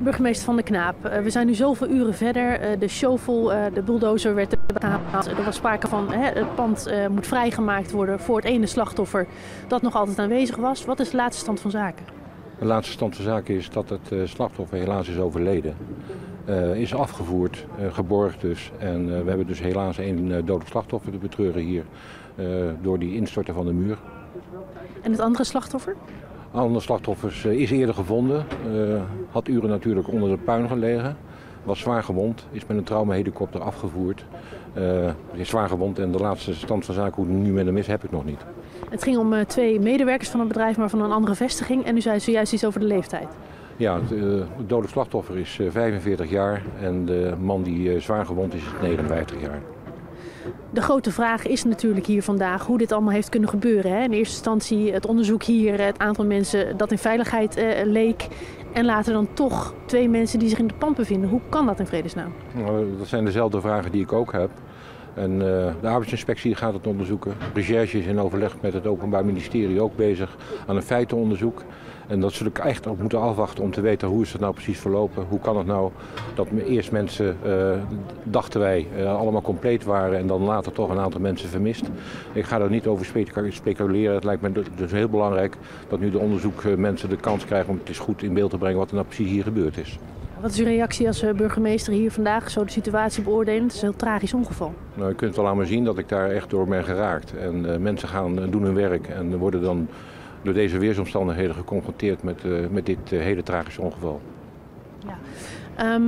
Burgemeester Van de Knaap, eh, we zijn nu zoveel uren verder. Eh, De shovel, eh, de bulldozer werd gehaald. Er was sprake van hè, het pand moet vrijgemaakt worden voor het ene slachtoffer dat nog altijd aanwezig was. Wat is de laatste stand van zaken? De laatste stand van zaken is dat het slachtoffer helaas is overleden. Is afgevoerd, geborgd dus. En we hebben dus helaas één dodelijk slachtoffer te betreuren hier. door die instorten van de muur. En het andere slachtoffer? Andere slachtoffers eh, is eerder gevonden. eh, had uren natuurlijk onder de puin gelegen. Was zwaar gewond. Is met een traumahelikopter afgevoerd. Eh, is zwaar gewond en de laatste stand van zaken, hoe het nu met hem is, heb ik nog niet. Het ging om twee medewerkers van het bedrijf, maar van een andere vestiging. En u zei zojuist iets over de leeftijd. Ja, het, het dodelijk slachtoffer is eh, 45 jaar en de man die zwaar gewond is, is 59 jaar. De grote vraag is natuurlijk hier vandaag hoe dit allemaal heeft kunnen gebeuren. Hè? In eerste instantie het onderzoek hier, het aantal mensen dat in veiligheid eh, leek. En later dan toch twee mensen die zich in het pand bevinden. Hoe kan dat in vredesnaam? Nou, dat zijn dezelfde vragen die ik ook heb. En eh, de arbeidsinspectie gaat het onderzoeken. Recherche is in overleg met het Openbaar Ministerie ook bezig aan een feitenonderzoek. En dat zul ik echt ook moeten afwachten om te weten hoe is het nou precies verlopen. Hoe kan het nou dat eerst mensen, eh, dachten wij, eh, allemaal compleet waren en dan later toch een aantal mensen vermist. Ik ga daar niet over specu- speculeren. Het lijkt me du- dus heel belangrijk dat nu de onderzoekmensen de kans krijgen om het eens goed in beeld te brengen wat er nou precies hier gebeurd is. Wat is uw reactie als eh, burgemeester hier vandaag zo de situatie beoordelen? Het is een heel tragisch ongeval. Nou, je kunt wel aan me zien dat ik daar echt door ben geraakt. En eh, mensen gaan eh, doen hun werk en worden dan door deze weersomstandigheden geconfronteerd met, met dit hele tragische ongeval. Ehm,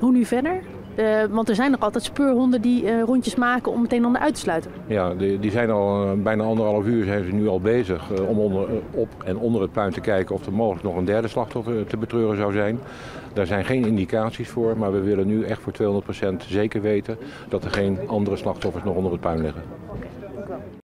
hoe nu verder? Eh, want er zijn nog altijd speurhonden die eh, rondjes maken om meteen ander uit te sluiten. Ja, die, die zijn al eh, bijna anderhalf uur zijn ze nu al bezig om onder, op en onder het puin te kijken of er mogelijk nog een derde slachtoffer te betreuren zou zijn. Daar zijn geen indicaties voor, maar we willen nu echt voor 200% zeker weten dat er geen andere slachtoffers nog onder het puin liggen.